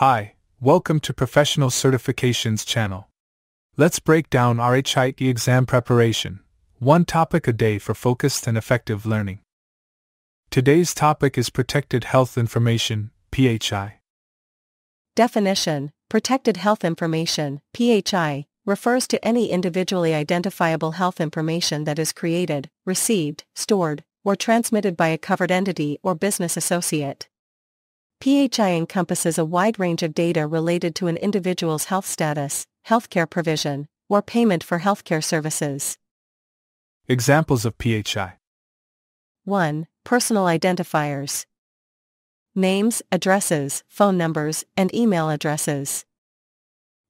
Hi, welcome to Professional Certifications channel. Let's break down RHIT exam preparation, one topic a day for focused and effective learning. Today's topic is Protected Health Information, PHI. Definition Protected Health Information, PHI, refers to any individually identifiable health information that is created, received, stored, or transmitted by a covered entity or business associate. PHI encompasses a wide range of data related to an individual's health status, healthcare provision, or payment for healthcare services. Examples of PHI 1. Personal identifiers. Names, addresses, phone numbers, and email addresses.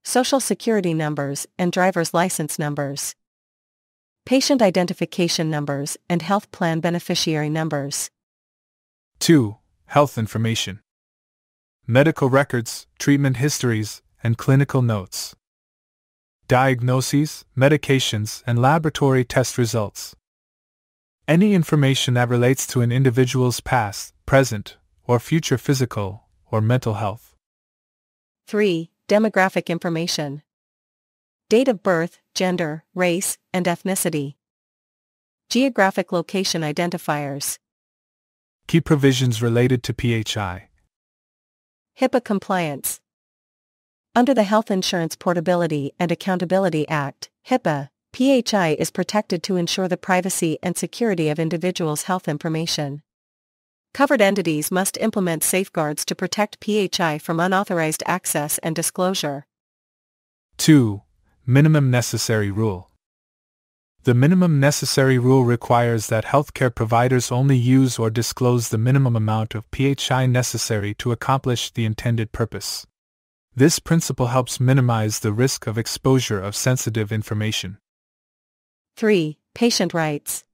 Social security numbers and driver's license numbers. Patient identification numbers and health plan beneficiary numbers. 2. Health information medical records, treatment histories, and clinical notes. Diagnoses, medications, and laboratory test results. Any information that relates to an individual's past, present, or future physical or mental health. 3. Demographic information. Date of birth, gender, race, and ethnicity. Geographic location identifiers. Key provisions related to PHI. HIPAA compliance. Under the Health Insurance Portability and Accountability Act, HIPAA, PHI is protected to ensure the privacy and security of individuals' health information. Covered entities must implement safeguards to protect PHI from unauthorized access and disclosure. 2. Minimum Necessary Rule the minimum necessary rule requires that healthcare providers only use or disclose the minimum amount of PHI necessary to accomplish the intended purpose. This principle helps minimize the risk of exposure of sensitive information. 3. Patient rights.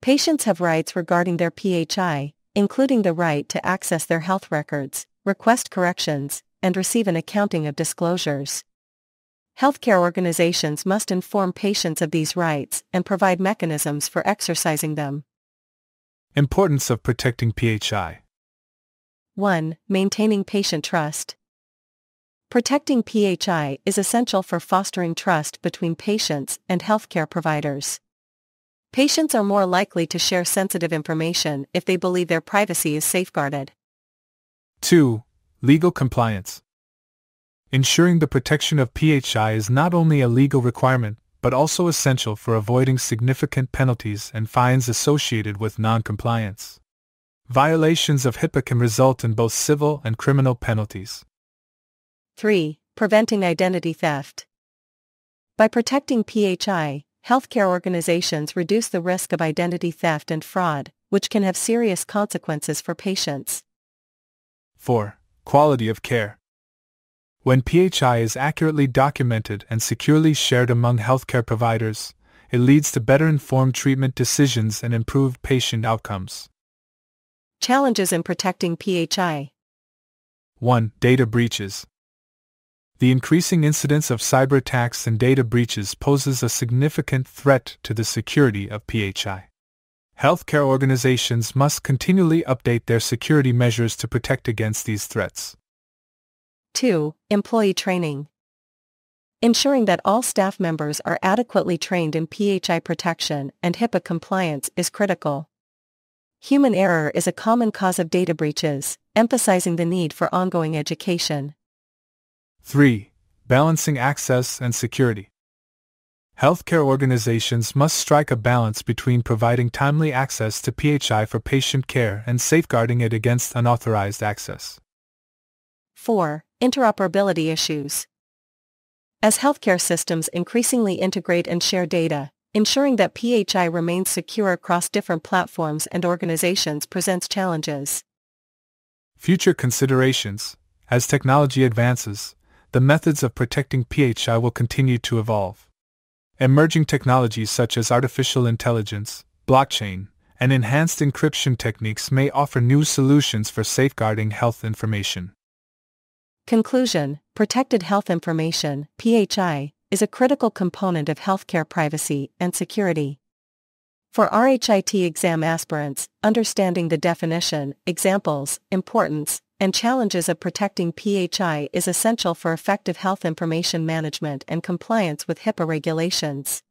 Patients have rights regarding their PHI, including the right to access their health records, request corrections, and receive an accounting of disclosures. Healthcare organizations must inform patients of these rights and provide mechanisms for exercising them. Importance of protecting PHI 1. Maintaining patient trust. Protecting PHI is essential for fostering trust between patients and healthcare providers. Patients are more likely to share sensitive information if they believe their privacy is safeguarded. 2. Legal compliance. Ensuring the protection of PHI is not only a legal requirement, but also essential for avoiding significant penalties and fines associated with noncompliance. Violations of HIPAA can result in both civil and criminal penalties. 3. Preventing identity theft. By protecting PHI, healthcare organizations reduce the risk of identity theft and fraud, which can have serious consequences for patients. 4. Quality of care. When PHI is accurately documented and securely shared among healthcare providers, it leads to better informed treatment decisions and improved patient outcomes. Challenges in protecting PHI 1. Data breaches. The increasing incidence of cyber attacks and data breaches poses a significant threat to the security of PHI. Healthcare organizations must continually update their security measures to protect against these threats. 2. Employee training. Ensuring that all staff members are adequately trained in PHI protection and HIPAA compliance is critical. Human error is a common cause of data breaches, emphasizing the need for ongoing education. 3. Balancing access and security. Healthcare organizations must strike a balance between providing timely access to PHI for patient care and safeguarding it against unauthorized access. 4. Interoperability issues. As healthcare systems increasingly integrate and share data, ensuring that PHI remains secure across different platforms and organizations presents challenges. Future considerations As technology advances, the methods of protecting PHI will continue to evolve. Emerging technologies such as artificial intelligence, blockchain, and enhanced encryption techniques may offer new solutions for safeguarding health information. Conclusion Protected health information, PHI, is a critical component of healthcare privacy and security. For RHIT exam aspirants, understanding the definition, examples, importance, and challenges of protecting PHI is essential for effective health information management and compliance with HIPAA regulations.